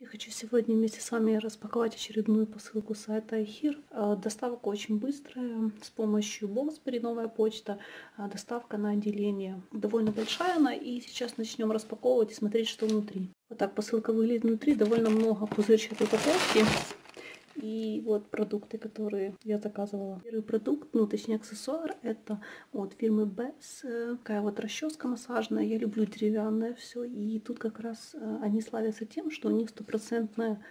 Я хочу сегодня вместе с вами распаковать очередную посылку сайта iHear. А, доставка очень быстрая, с помощью Боксбери, новая почта, а, доставка на отделение. Довольно большая она, и сейчас начнем распаковывать и смотреть, что внутри. Вот так посылка выглядит внутри, довольно много пузырчатой упаковки. И вот продукты, которые я заказывала. Первый продукт, ну точнее аксессуар, это от фирмы Bess. Э, такая вот расческа массажная. Я люблю деревянное все. И тут как раз э, они славятся тем, что у них стопроцентная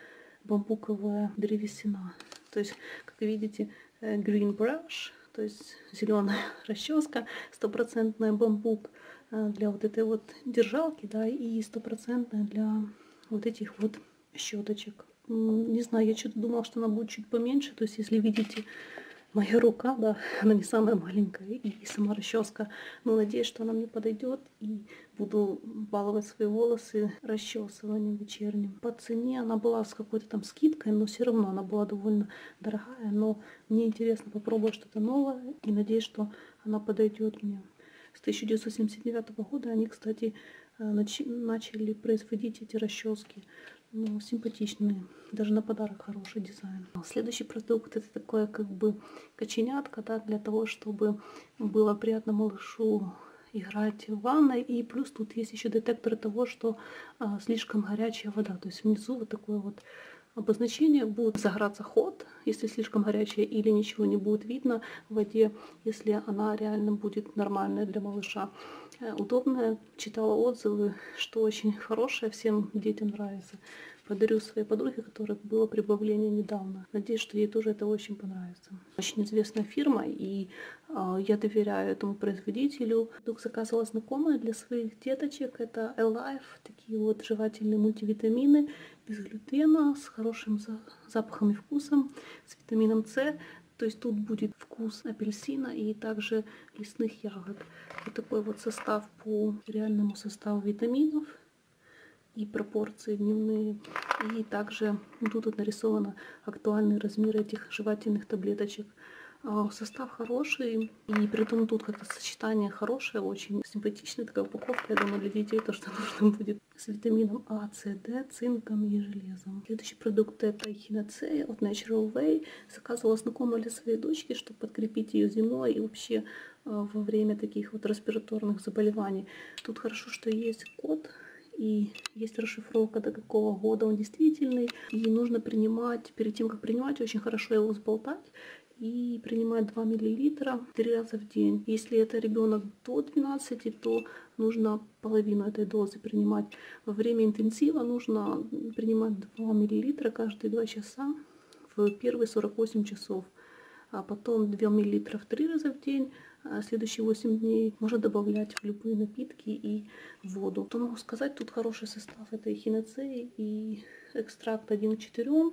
бамбуковая древесина. То есть, как видите, э, green brush, то есть зеленая расческа, стопроцентная бамбук для вот этой вот держалки, да, и стопроцентная для вот этих вот щеточек не знаю, я что-то думала, что она будет чуть поменьше. То есть, если видите, моя рука, да, она не самая маленькая, и сама расческа. Но надеюсь, что она мне подойдет, и буду баловать свои волосы расчесыванием вечерним. По цене она была с какой-то там скидкой, но все равно она была довольно дорогая. Но мне интересно попробовать что-то новое, и надеюсь, что она подойдет мне. С 1979 года они, кстати, э, начали производить эти расчески ну, симпатичные. Даже на подарок хороший дизайн. Следующий продукт это такое как бы коченятка, да, для того, чтобы было приятно малышу играть в ванной. И плюс тут есть еще детектор того, что а, слишком горячая вода. То есть внизу вот такое вот обозначение. Будет загораться ход, если слишком горячая, или ничего не будет видно в воде, если она реально будет нормальная для малыша. Э, удобная, читала отзывы, что очень хорошая, всем детям нравится. Подарю своей подруге, которая было прибавление недавно. Надеюсь, что ей тоже это очень понравится. Очень известная фирма, и э, я доверяю этому производителю. Продукт заказывала знакомая для своих деточек. Это Alive, такие вот жевательные мультивитамины без глютена, с хорошим за запахом и вкусом, с витамином С. То есть тут будет вкус апельсина и также лесных ягод. Вот такой вот состав по реальному составу витаминов и пропорции дневные. И также тут вот нарисовано актуальный размер этих жевательных таблеточек. А, состав хороший, и при этом тут как-то сочетание хорошее, очень симпатичная такая упаковка. Я думаю, для детей то, что нужно будет с витамином А, С, Д, цинком и железом. Следующий продукт это хиноцея от Natural Way. Заказывала знакомая для своей дочки, чтобы подкрепить ее зимой и вообще а, во время таких вот респираторных заболеваний. Тут хорошо, что есть код и есть расшифровка, до какого года он действительный. И нужно принимать, перед тем, как принимать, очень хорошо его сболтать и принимать 2 мл три раза в день. Если это ребенок до 12, то нужно половину этой дозы принимать. Во время интенсива нужно принимать 2 мл каждые 2 часа в первые 48 часов. А потом 2 мл три раза в день, а следующие 8 дней можно добавлять в любые напитки и воду. Что могу сказать, тут хороший состав этой хиноцеи и экстракт 1 к 4 а,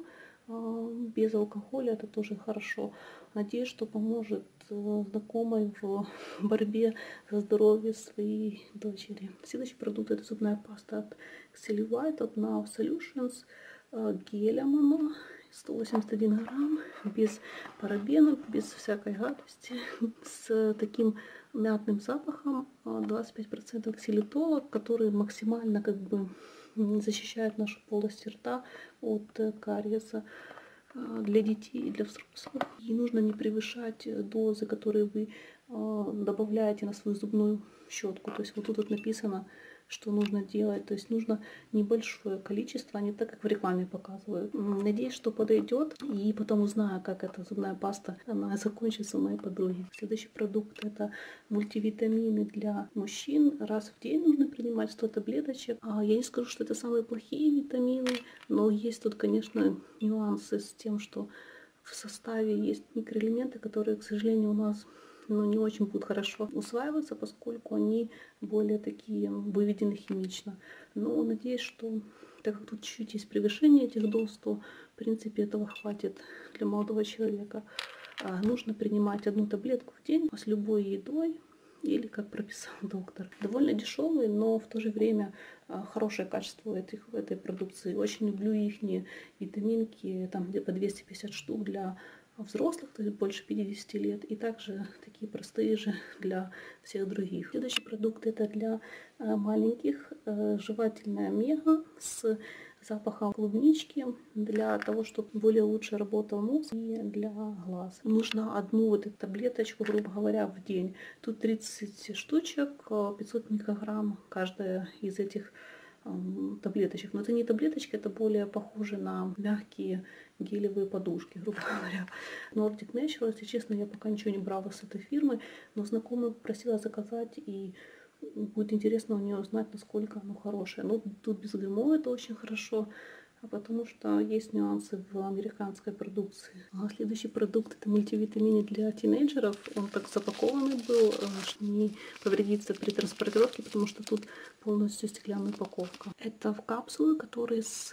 без алкоголя это тоже хорошо. Надеюсь, что поможет э, знакомой в борьбе за здоровье своей дочери. Следующий продукт это зубная паста от Xeli White от Now Solutions. Э, гелем она 181 грамм, без парабенов, без всякой гадости, с таким мятным запахом, 25% а, ксилитола, который максимально как бы защищает нашу полость рта от кариеса а, для детей и для взрослых. И нужно не превышать дозы, которые вы добавляете на свою зубную щетку. То есть вот тут вот написано что нужно делать. То есть нужно небольшое количество, а не так, как в рекламе показывают. Надеюсь, что подойдет. И потом узнаю, как эта зубная паста она закончится у моей подруги. Следующий продукт это мультивитамины для мужчин. Раз в день нужно принимать 100 таблеточек. А я не скажу, что это самые плохие витамины, но есть тут, конечно, нюансы с тем, что в составе есть микроэлементы, которые, к сожалению, у нас но не очень будут хорошо усваиваться, поскольку они более такие выведены химично. Но надеюсь, что так как тут чуть-чуть есть превышение этих доз, то в принципе этого хватит для молодого человека. А, нужно принимать одну таблетку в день с любой едой или как прописал доктор. Довольно дешевый, но в то же время а, хорошее качество этих, этой продукции. Очень люблю их витаминки, там где по 250 штук для взрослых, то есть больше 50 лет, и также такие простые же для всех других. Следующий продукт это для э, маленьких, э, жевательная мега с запаха клубнички для того, чтобы более лучше работал нос и для глаз. Нужно одну вот эту таблеточку, грубо говоря, в день. Тут 30 штучек, 500 микрограмм каждая из этих таблеточек. Но это не таблеточки, это более похоже на мягкие гелевые подушки, грубо говоря. Nordic Natural, если честно, я пока ничего не брала с этой фирмы, но знакомая попросила заказать, и будет интересно у нее узнать, насколько оно хорошее. Ну, тут без ГМО это очень хорошо. Потому что есть нюансы в американской продукции. А следующий продукт это мультивитамины для тинейджеров. Он так запакованный был, э, что не повредится при транспортировке, потому что тут полностью стеклянная упаковка. Это в капсулы, которые с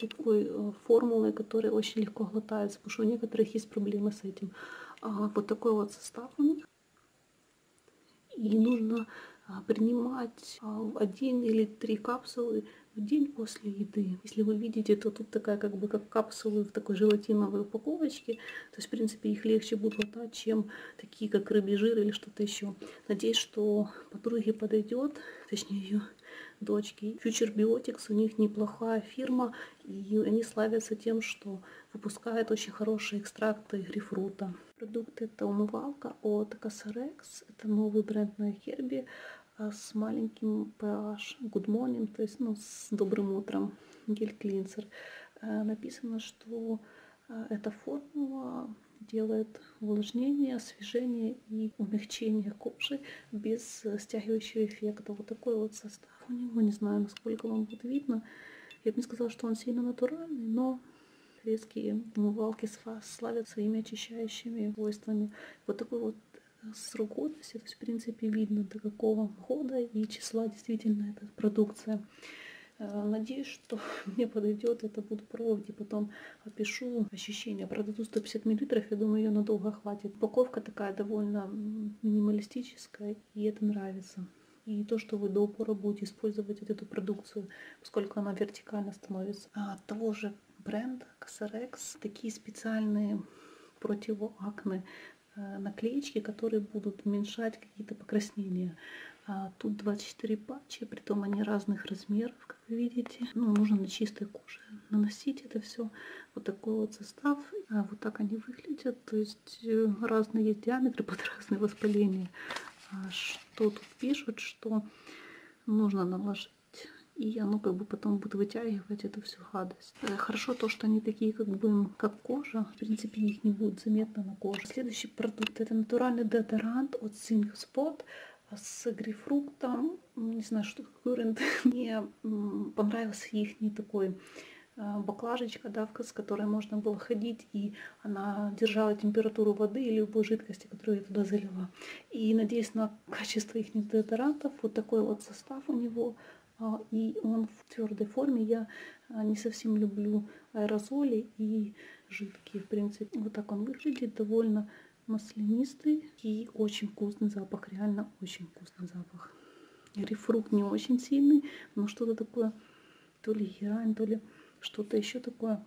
такой э, формулой, которая очень легко глотается, потому что у некоторых есть проблемы с этим. А вот такой вот состав у них. И нужно а, принимать а, один или три капсулы в день после еды. Если вы видите, то тут такая как бы как капсулы в такой желатиновой упаковочке. То есть, в принципе, их легче будет глотать, чем такие, как рыбий жир или что-то еще. Надеюсь, что подруге подойдет, точнее ее дочке. Future Biotics у них неплохая фирма, и они славятся тем, что выпускают очень хорошие экстракты грейпфрута. Продукт это умывалка от Casarex, это новый бренд на Херби. А, с маленьким pH, good morning, то есть ну, с добрым утром, гель-клинсер. А, написано, что а, эта формула делает увлажнение, освежение и умягчение кожи без стягивающего эффекта. Вот такой вот состав у него. Не знаю, насколько вам будет видно. Я бы не сказала, что он сильно натуральный, но резкие умывалки славятся своими очищающими свойствами. Вот такой вот срок годности, то есть в принципе видно до какого года и числа действительно эта продукция. Э, надеюсь, что мне подойдет, это пробовать и потом опишу ощущения. Правда, тут 150 мл, я думаю, ее надолго хватит. Упаковка такая довольно минималистическая, и это нравится. И то, что вы до упора будете использовать эту продукцию, поскольку она вертикально становится. А от того же бренда Casarex такие специальные противоакне Э, наклеечки, которые будут уменьшать какие-то покраснения. А тут 24 патча, притом они разных размеров, как вы видите. Ну, нужно на чистой коже наносить это все. Вот такой вот состав. А вот так они выглядят. То есть э, разные есть диаметры под разные воспаления. А что тут пишут, что нужно наложить и оно как бы потом будет вытягивать эту всю гадость. Э, хорошо то, что они такие как бы как кожа, в принципе их не будет заметно на коже. Следующий продукт это натуральный дезодорант от Sing Spot с грейпфруктом, не знаю, что такое Мне понравился их такой э, баклажечка, да, с которой можно было ходить, и она держала температуру воды или любой жидкости, которую я туда залила. И надеюсь на качество их дезодорантов. Вот такой вот состав у него. А, и он в твердой форме. Я а, не совсем люблю аэрозоли и жидкие, в принципе. Вот так он выглядит, довольно маслянистый и очень вкусный запах, реально очень вкусный запах. Рефрукт не очень сильный, но что-то такое, то ли герань, то ли что-то еще такое,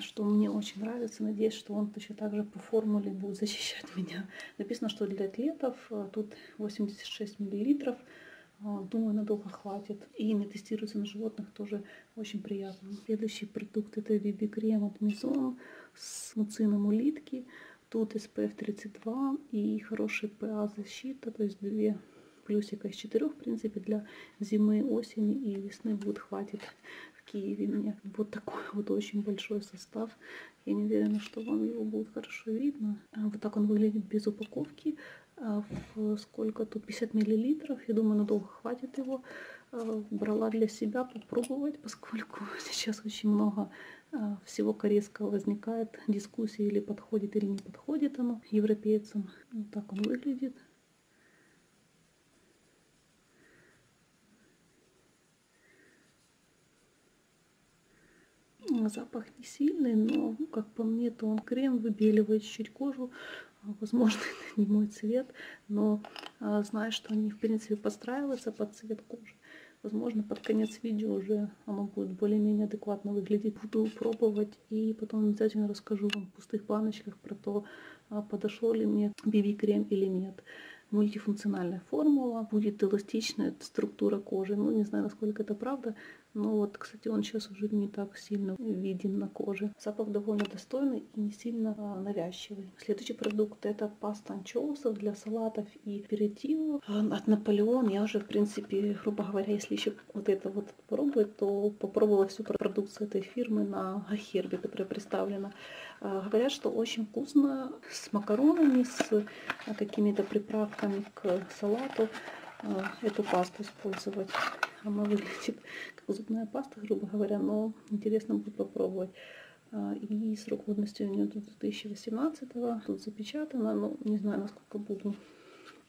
что мне очень нравится. Надеюсь, что он точно так же по формуле будет защищать меня. Написано, что для атлетов а, тут 86 миллилитров. А, думаю, надолго хватит. И не тестируется на животных, тоже очень приятно. Следующий продукт это BB-крем от Maison с муцином улитки. Тут SPF 32 и хороший PA защита, то есть две плюсика из четырех, в принципе, для зимы, осени и весны будет хватит в Киеве мне. Вот такой вот очень большой состав. Я не уверена, что вам его будет хорошо видно. А вот так он выглядит без упаковки. А, сколько тут 50 миллилитров. Я думаю, надолго хватит его. А, брала для себя попробовать, поскольку сейчас очень много всего корейского возникает дискуссии, или подходит, или не подходит оно европейцам. Вот так он выглядит. Запах не сильный, но, как по мне, то он крем выбеливает чуть кожу, Возможно, это не мой цвет, но а, знаю, что они, в принципе, подстраиваются под цвет кожи. Возможно, под конец видео уже оно будет более-менее адекватно выглядеть. Буду пробовать и потом обязательно расскажу вам в пустых баночках про то, а, подошло ли мне BB-крем или нет. мультифункциональная формула, будет эластичная структура кожи. Ну, не знаю, насколько это правда, но вот, кстати, он сейчас уже не так сильно виден на коже. Запах довольно достойный и не сильно а, навязчивый. Следующий продукт это паста анчоусов для салатов и аперитивов от Наполеон. Я уже, в принципе, грубо говоря, если еще вот это вот попробовать, то попробовала всю продукцию этой фирмы на Ахербе, которая представлена. А, говорят, что очень вкусно с макаронами, с а, какими-то приправками к салату эту пасту использовать. Она выглядит как зубная паста, грубо говоря, но интересно будет попробовать. А, и срок годности у нее до 2018 -го. Тут запечатано, но не знаю, насколько буду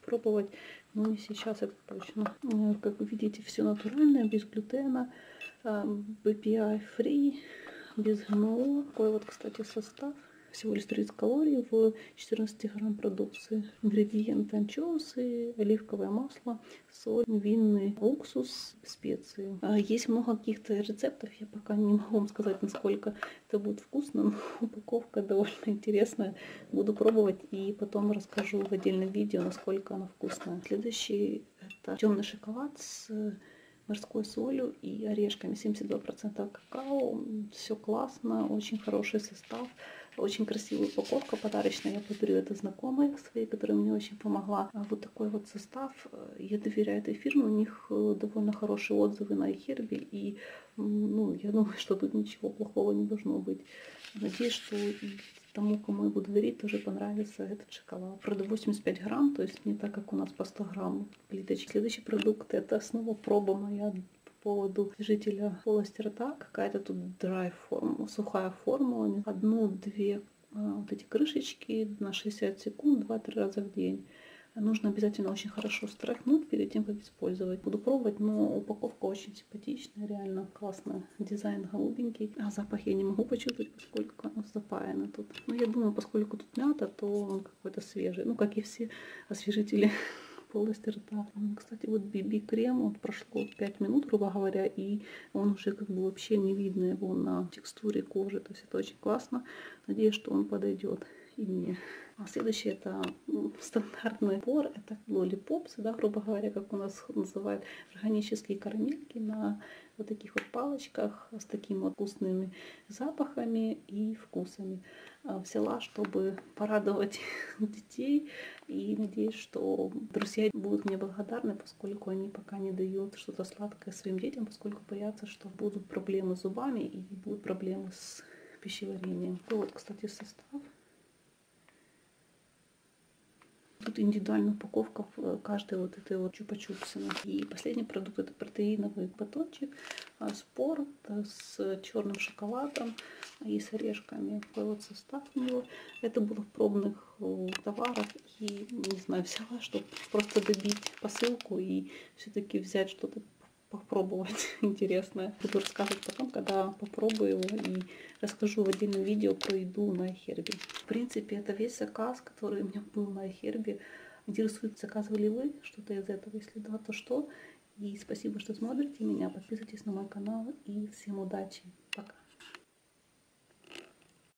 пробовать. Но не сейчас, это точно. А, как вы видите, все натуральное, без глютена, BPI free, без ГМО. Такой вот, кстати, состав всего лишь 30 калорий в 14 грамм продукции. Ингредиенты анчоусы, оливковое масло, соль, винный уксус, специи. А, есть много каких-то рецептов, я пока не могу вам сказать, насколько это будет вкусно, но упаковка довольно интересная. Буду пробовать и потом расскажу в отдельном видео, насколько она вкусная. Следующий это темный шоколад с морской солью и орешками. 72% какао. Все классно, очень хороший состав. Очень красивая упаковка подарочная. Я подарю это знакомой своей, которая мне очень помогла. А вот такой вот состав. Я доверяю этой фирме. У них э, довольно хорошие отзывы на Херби. И ну, я думаю, что тут ничего плохого не должно быть. Надеюсь, что тому, кому я буду дарить, тоже понравится этот шоколад. Правда, 85 грамм, то есть не так, как у нас по 100 грамм плиточки. Следующий продукт это снова проба моя поводу жителя полости рта. Какая-то тут dry форма, сухая формула. Одну-две а, вот эти крышечки на 60 секунд, 2-3 раза в день. Нужно обязательно очень хорошо стряхнуть перед тем, как использовать. Буду пробовать, но упаковка очень симпатичная, реально классная. Дизайн голубенький. А запах я не могу почувствовать, поскольку он запаяно тут. Но я думаю, поскольку тут мята, то он какой-то свежий. Ну, как и все освежители полости рта. Кстати, вот BB-крем, вот прошло 5 минут, грубо говоря, и он уже как бы вообще не видно его на текстуре кожи. То есть это очень классно. Надеюсь, что он подойдет и мне. А следующий это стандартный пор, это лолипопсы, да, грубо говоря, как у нас называют органические карамельки на вот таких вот палочках с такими вкусными запахами и вкусами. А, взяла, чтобы порадовать детей. И надеюсь, что друзья будут мне благодарны, поскольку они пока не дают что-то сладкое своим детям, поскольку боятся, что будут проблемы с зубами и будут проблемы с пищеварением. Вот, кстати, состав. Тут индивидуальная упаковка в каждой вот этой вот чупа-чупсины. И последний продукт это протеиновый батончик спор с черным шоколадом и с орешками. Такой вот состав у него. Это было в пробных э, товарах. И не знаю, взяла, чтобы просто добить посылку и все-таки взять что-то попробовать интересное. Буду рассказывать потом, когда попробую его и расскажу в отдельном видео про еду на Херби. В принципе, это весь заказ, который у меня был на Херби. Интересует, заказывали вы что-то из этого? Если да, то что? И спасибо, что смотрите меня. Подписывайтесь на мой канал и всем удачи!